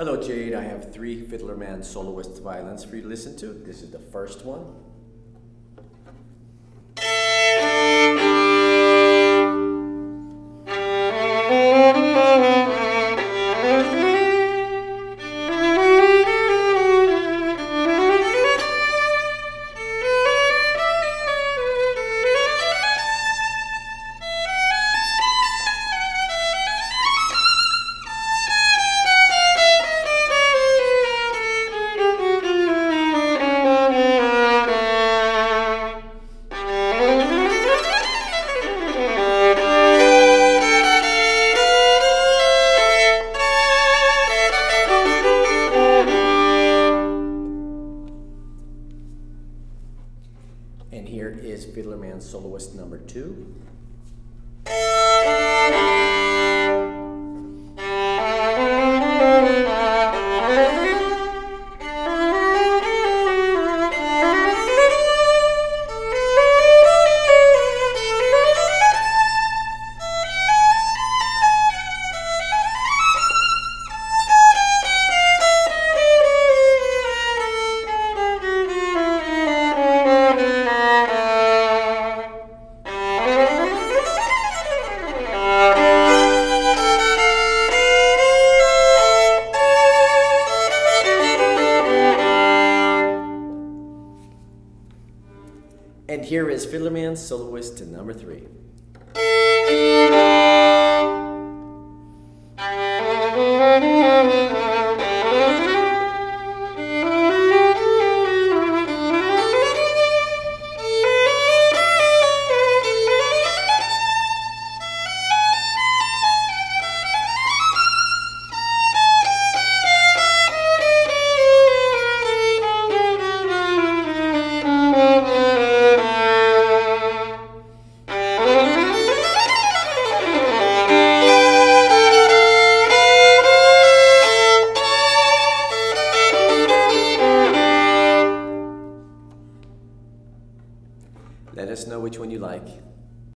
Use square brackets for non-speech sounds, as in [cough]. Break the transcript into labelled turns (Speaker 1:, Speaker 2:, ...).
Speaker 1: Hello, Jade. I have three Fiddlerman soloist violins for you to listen to. This is the first one. Here is Fiddlerman soloist number two. And here is Fiddlerman soloist number three. [laughs] Let us know which one you like.